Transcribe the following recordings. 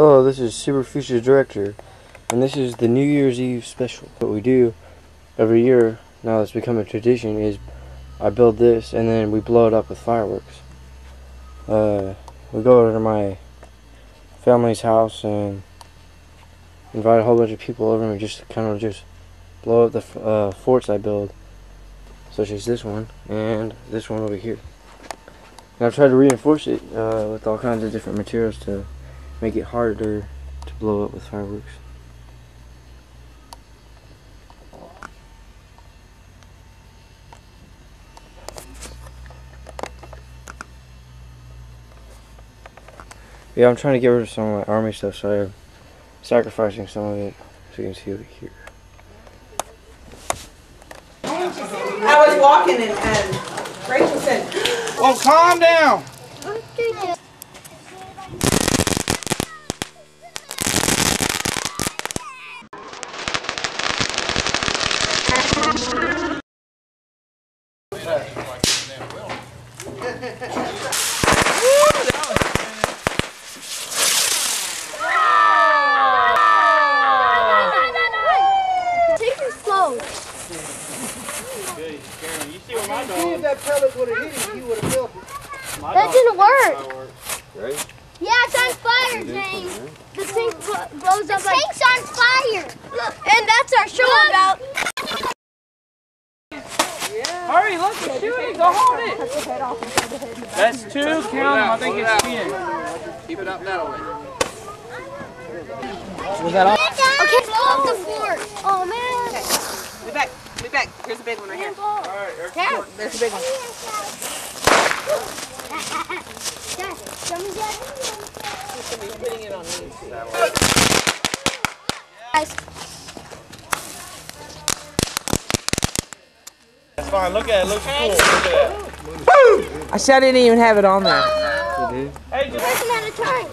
Hello, this is Super Future Director, and this is the New Year's Eve special. What we do every year, now it's become a tradition, is I build this and then we blow it up with fireworks. Uh, we go over to my family's house and invite a whole bunch of people over and we just kind of just blow up the uh, forts I build, such as this one and this one over here. And I've tried to reinforce it uh, with all kinds of different materials to make it harder to blow up with fireworks. Yeah, I'm trying to get rid of some of my army stuff, so I'm sacrificing some of it, so you can see over here. I was walking and, and Rachel said, Oh, calm down. If that pellet would have hit him, he would have felt it. That didn't work. Yeah, it's on fire, James. The tank blows up. The tank's on fire. Look, and that's our show about. Hurry, look, they're shooting. Go hold it. That's two. Count them. I think it's ten. Keep it up that way. Okay, blow up the fort. Oh man. Okay. be back, be back. Here's a big one right here. Yeah. There's a big one. Dad, show me that. Putting it on me. Guys, That's fine. Look at it. Looks cool. Look at that. I said I didn't even have it on there. Hey, just person at a time.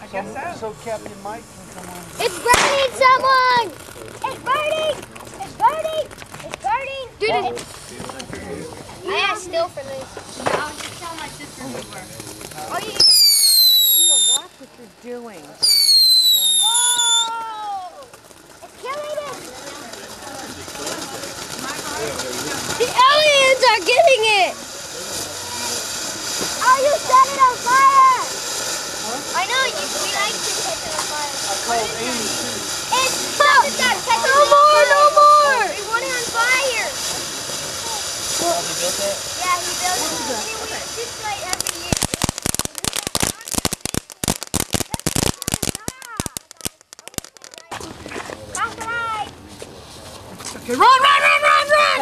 I guess so. so Captain Mike can come on. It's burning someone! It's burning! It's burning! It's burning! Dude, it, I asked still for this. Yeah, I was just telling my sister we were. Oh, you. Watch what you're doing. Oh! It's killing him! The aliens are getting it! Oh, you set it on fire! I know, you, we like to catch it on fire. It's stop! No more, no more! We want it on fire! Yeah, he built it. He was this light every year. That's right. Okay, run, run, run, run, run!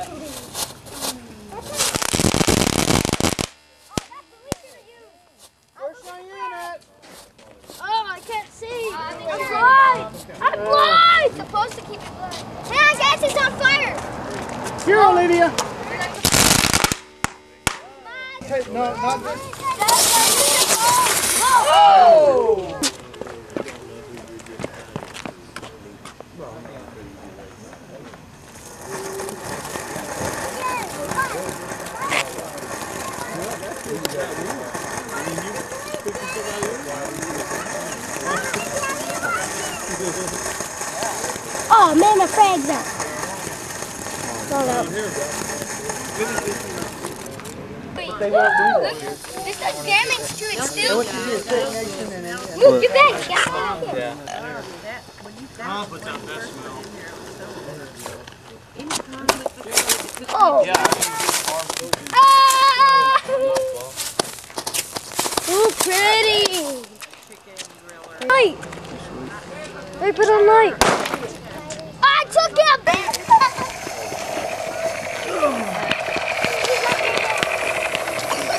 Oh, I can't see. I'm blind. I'm blind. Supposed to keep it blind. Hey, I guess it's on fire. Here, oh. Olivia. Okay, no, not this. Oh! Oh man, my frag's up. Oh no. This does damage to it still. Move, get back. Get out of here. Oh. Ah! Ooh, pretty. Light. They put on light. I took it.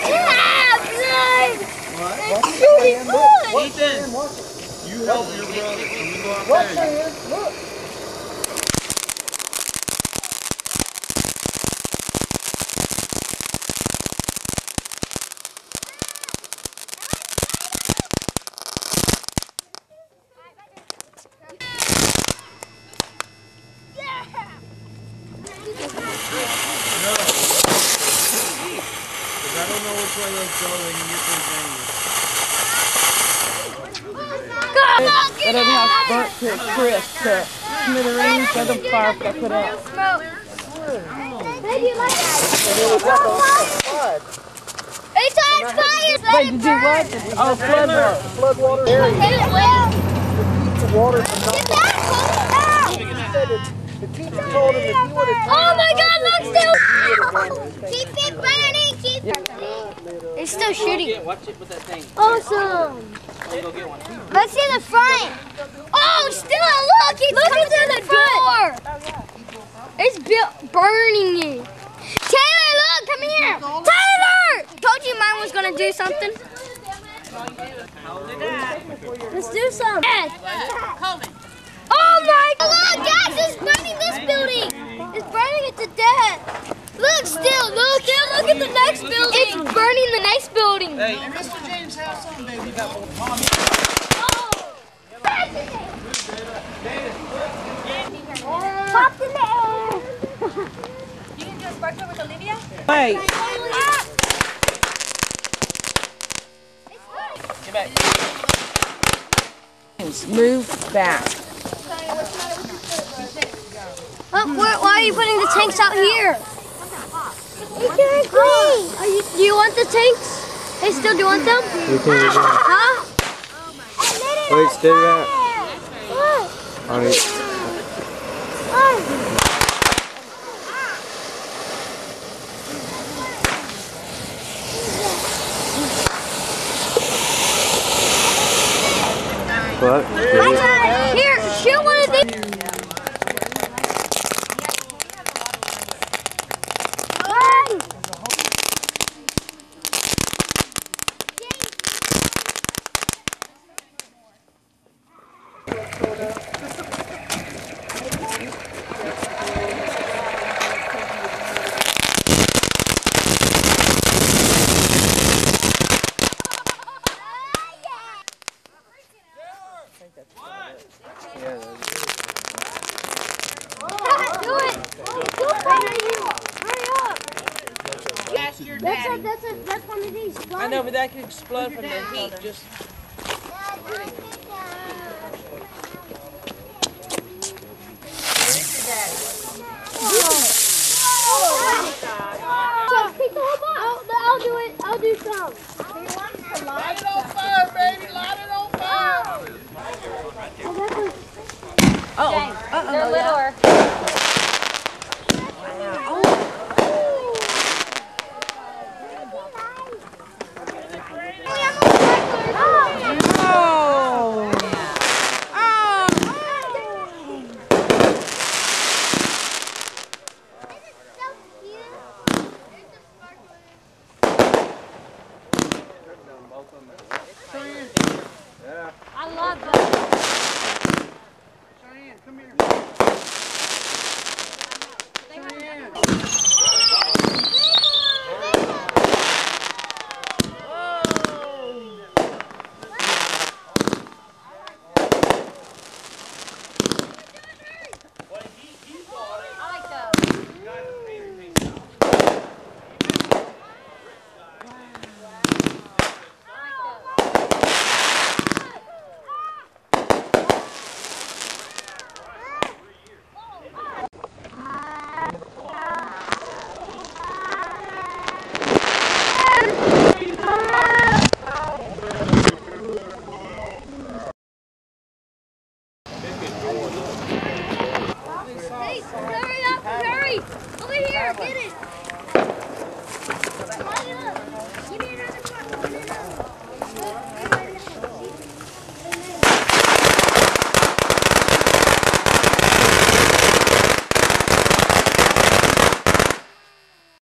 Yeah, blood. It's shooting blood. Ethan, you help your brother. When we go out there. Look. Because I don't know which way they'll go and you can Let it have burnt to a crisp to smithereens. Let them fire that put out. Smoke. Hey, do you like that? Anytime it's fire, let Wait, it to burn. what? Oh, flood water. Floodwater Hit it well. the water from Get that close out. The teacher told him if you would have Oh my God! Look, still. Keep it burning. Keep it. It's still shooting. Watch it with that thing. Awesome. Go get one. Let's see the front. Oh, still look! It's look into the door. It's burning it. Taylor, look! Come here. Taylor! Told you mine was gonna do something. Let's do some. Oh my! Look, guys! It's burning this building. It's burning it to death. Look, still, look, still, look at the next building. It's burning the next building. Hey, Mr. James has some, baby. Popped in the air. wait. Move back. Oh, where, why are you putting the tanks out here? It's very clean. Are you, do you want the tanks? Hey, still, do you want them? You can Huh? Wait, stay back. What? It. Oh. What shoot one of these. Run! Do it! Hurry up! That's a, that's a, that's one of these. I know, but that could explode from the heat. Just Just take the whole box. I'll, I'll do it. I'll do some. Light it on fire, baby. Light it on fire. oh. I love that. Hey, hurry up, hurry! Over here, get it!